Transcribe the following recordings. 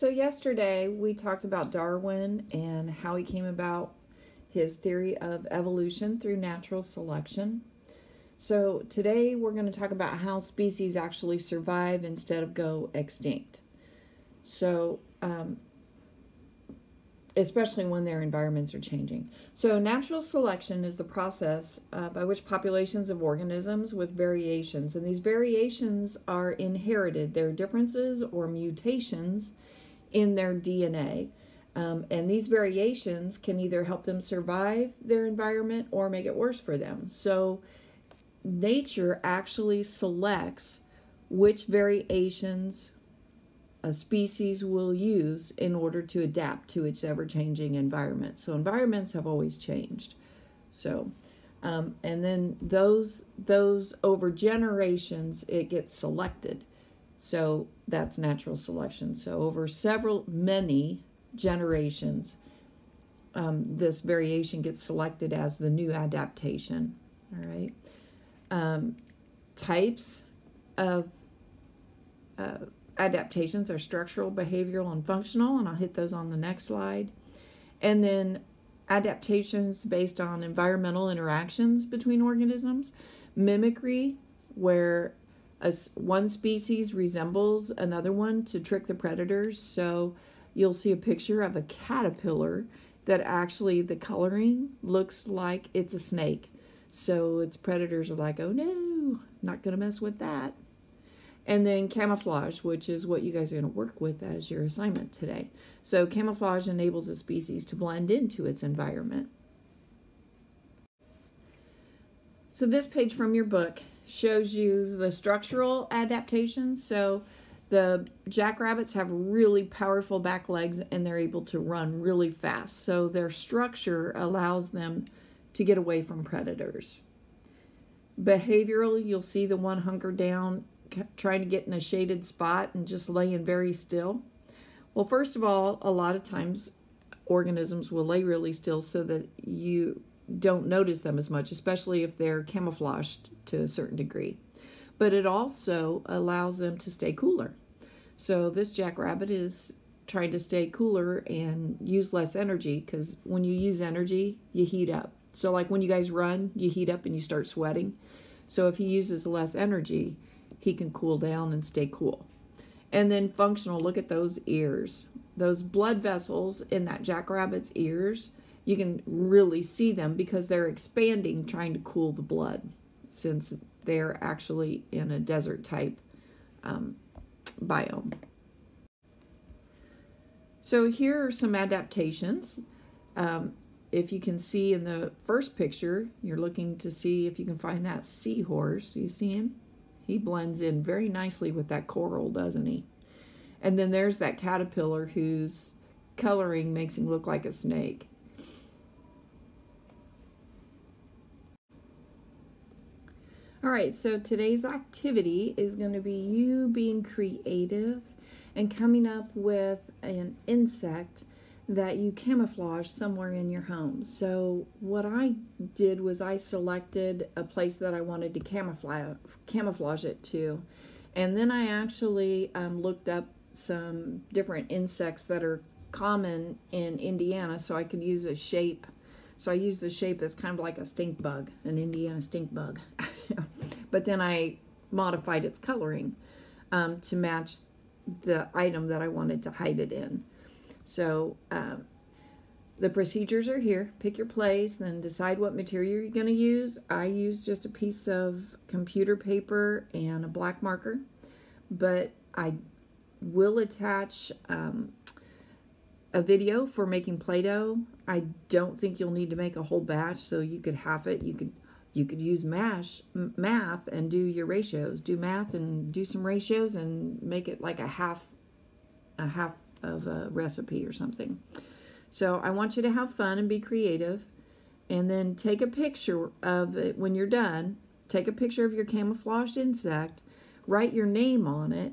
So yesterday we talked about Darwin and how he came about his theory of evolution through natural selection. So today we're going to talk about how species actually survive instead of go extinct. So um, especially when their environments are changing. So, natural selection is the process uh, by which populations of organisms with variations, and these variations are inherited, they're differences or mutations in their DNA. Um, and these variations can either help them survive their environment or make it worse for them. So, nature actually selects which variations a species will use in order to adapt to its ever changing environment. So, environments have always changed. So, um, and then those those over generations it gets selected so that's natural selection. So over several many generations um, this variation gets selected as the new adaptation all right? Um, types of uh, adaptations are structural behavioral and functional and i'll hit those on the next slide. And then adaptations based on environmental interactions between organisms mimicry where a, one species resembles another one to trick the predators so you'll see a picture of a caterpillar that actually the coloring looks like it's a snake. So its predators are like, oh no, not going to mess with that. And then camouflage, which is what you guys are going to work with as your assignment today. So camouflage enables a species to blend into its environment. So this page from your book shows you the structural adaptations. So the jackrabbits have really powerful back legs and they're able to run really fast. So their structure allows them to get away from predators. Behavioral, you'll see the one hunker down, trying to get in a shaded spot and just laying very still. Well, first of all, a lot of times organisms will lay really still so that you don't notice them as much, especially if they're camouflaged to a certain degree. But it also allows them to stay cooler. So this jackrabbit is trying to stay cooler and use less energy because when you use energy, you heat up. So like when you guys run, you heat up and you start sweating. So if he uses less energy, he can cool down and stay cool. And then functional, look at those ears. Those blood vessels in that jackrabbit's ears, you can really see them because they're expanding trying to cool the blood since they're actually in a desert type um, biome. So here are some adaptations. Um, if you can see in the first picture, you're looking to see if you can find that seahorse. You see him? He blends in very nicely with that coral, doesn't he? And then there's that caterpillar whose coloring makes him look like a snake. All right, so today's activity is going to be you being creative and coming up with an insect that you camouflage somewhere in your home. So what I did was I selected a place that I wanted to camouflage camouflage it to. And then I actually um, looked up some different insects that are common in Indiana so I could use a shape. So I used the shape that's kind of like a stink bug, an Indiana stink bug. but then I modified its coloring um, to match the item that I wanted to hide it in. So um, the procedures are here. Pick your place, then decide what material you're going to use. I use just a piece of computer paper and a black marker, but I will attach um, a video for making Play-Doh. I don't think you'll need to make a whole batch, so you could half it. You could you could use mash math and do your ratios. Do math and do some ratios and make it like a half a half of a recipe or something. So i want you to have fun and be creative and then take a picture of it when you're done. Take a picture of your camouflaged insect write your name on it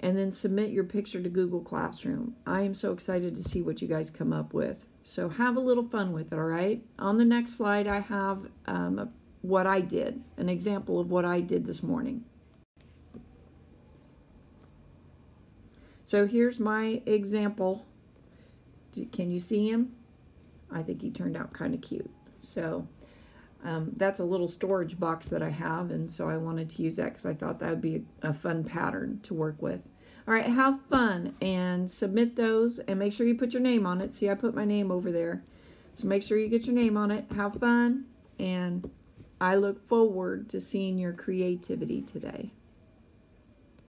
and then submit your picture to google classroom. I am so excited to see what you guys come up with. So have a little fun with it all right? On the next slide i have um, a what I did, an example of what I did this morning. So here's my example. Can you see him? I think he turned out kind of cute. So um, that's a little storage box that I have, and so I wanted to use that because I thought that would be a, a fun pattern to work with. All right, have fun and submit those, and make sure you put your name on it. See, I put my name over there. So make sure you get your name on it. Have fun, and I look forward to seeing your creativity today.